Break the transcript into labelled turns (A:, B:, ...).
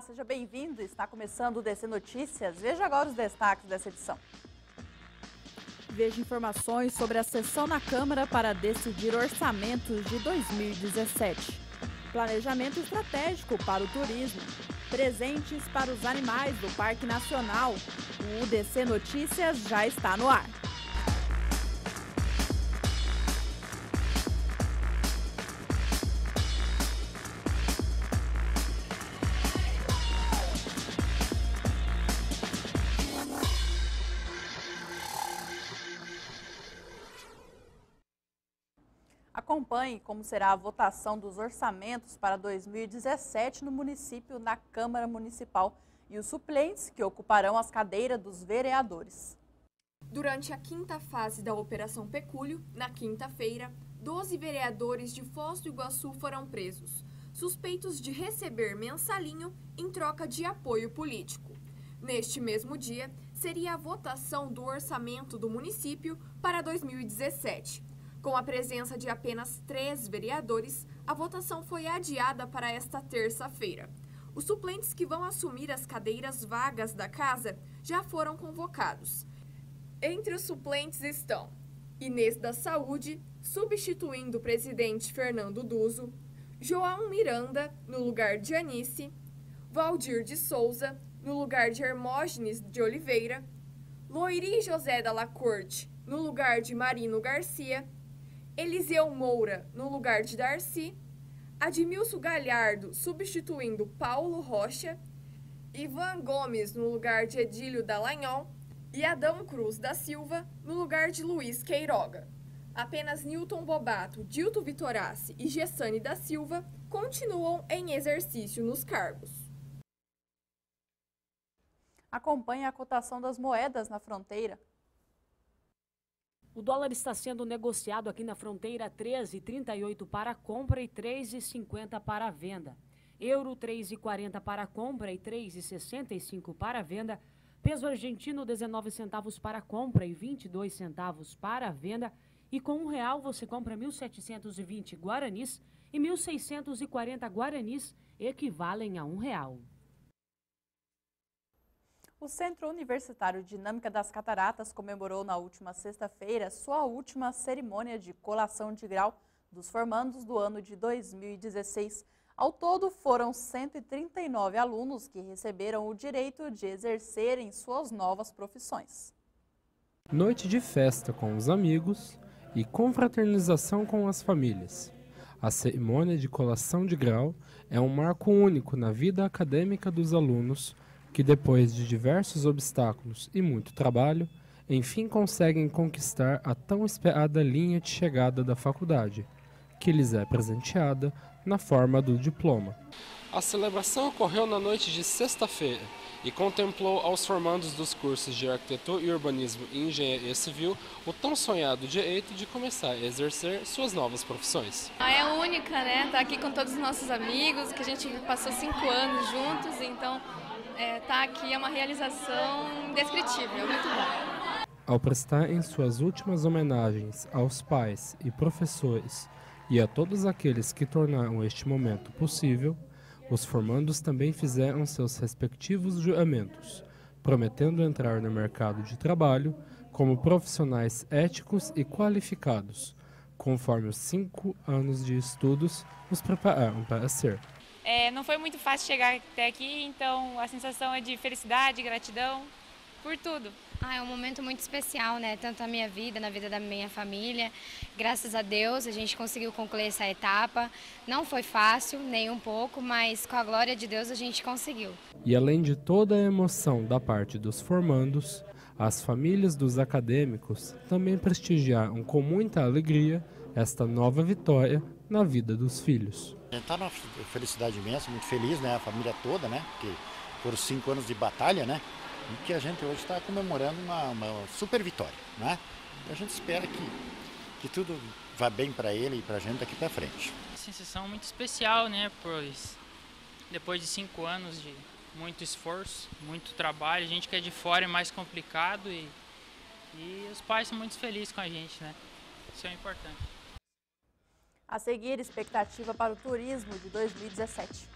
A: Seja bem-vindo. Está começando o DC Notícias. Veja agora os destaques dessa edição. Veja informações sobre a sessão na Câmara para decidir orçamentos de 2017. Planejamento estratégico para o turismo. Presentes para os animais do Parque Nacional. O UDC Notícias já está no ar. Acompanhe como será a votação dos orçamentos para 2017 no município na Câmara Municipal e os suplentes que ocuparão as cadeiras dos vereadores.
B: Durante a quinta fase da Operação Pecúlio, na quinta-feira, 12 vereadores de Foz do Iguaçu foram presos, suspeitos de receber mensalinho em troca de apoio político. Neste mesmo dia, seria a votação do orçamento do município para 2017. Com a presença de apenas três vereadores, a votação foi adiada para esta terça-feira. Os suplentes que vão assumir as cadeiras vagas da casa já foram convocados. Entre os suplentes estão Inês da Saúde, substituindo o presidente Fernando Duso, João Miranda, no lugar de Anice, Valdir de Souza, no lugar de Hermógenes de Oliveira, Loiri José da Lacorte, no lugar de Marino Garcia, Eliseu Moura, no lugar de Darcy, Admilson Galhardo, substituindo Paulo Rocha, Ivan Gomes, no lugar de Edílio Dallagnol, e Adão Cruz da Silva, no lugar de Luiz Queiroga. Apenas Newton Bobato, Dilto Vitorassi e Gessane da Silva continuam em exercício nos cargos.
A: Acompanhe a cotação das moedas na fronteira.
C: O dólar está sendo negociado aqui na fronteira 13,38 para compra e 3,50 para venda. Euro 3,40 para compra e 3,65 para venda. Peso argentino 19 centavos para compra e 22 centavos para venda. E com um real você compra 1.720 guaranis e 1.640 guaranis equivalem a um real.
A: O Centro Universitário Dinâmica das Cataratas comemorou na última sexta-feira sua última cerimônia de colação de grau dos formandos do ano de 2016. Ao todo, foram 139 alunos que receberam o direito de exercerem suas novas profissões.
D: Noite de festa com os amigos e confraternização com as famílias. A cerimônia de colação de grau é um marco único na vida acadêmica dos alunos que depois de diversos obstáculos e muito trabalho, enfim conseguem conquistar a tão esperada linha de chegada da faculdade, que lhes é presenteada na forma do diploma.
E: A celebração ocorreu na noite de sexta-feira e contemplou aos formandos dos cursos de Arquitetura e Urbanismo e Engenharia Civil o tão sonhado direito de começar a exercer suas novas profissões.
F: Ah, é única, né? Tá aqui com todos os nossos amigos, que a gente passou cinco anos juntos, então é, tá aqui é uma realização indescritível, muito bom.
D: Ao prestar em suas últimas homenagens aos pais e professores e a todos aqueles que tornaram este momento possível, os formandos também fizeram seus respectivos juramentos, prometendo entrar no mercado de trabalho como profissionais éticos e qualificados, conforme os cinco anos de estudos os prepararam para ser.
G: É, não foi muito fácil chegar até aqui, então a sensação é de felicidade, gratidão por tudo.
H: Ah, é um momento muito especial, né? Tanto na minha vida, na vida da minha família. Graças a Deus a gente conseguiu concluir essa etapa. Não foi fácil, nem um pouco, mas com a glória de Deus a gente conseguiu.
D: E além de toda a emoção da parte dos formandos, as famílias dos acadêmicos também prestigiaram com muita alegria esta nova vitória na vida dos filhos.
I: A gente está numa felicidade imensa, muito feliz, né? A família toda, né? Porque foram cinco anos de batalha, né? E que a gente hoje está comemorando uma, uma, super vitória, né? E a gente espera que, que tudo vá bem para ele e para a gente daqui para frente.
J: Sensação muito especial, né? Pois depois de cinco anos de muito esforço, muito trabalho, a gente que é de fora é mais complicado e, e os pais são muito felizes com a gente, né? Isso é importante.
A: A seguir, expectativa para o turismo de 2017.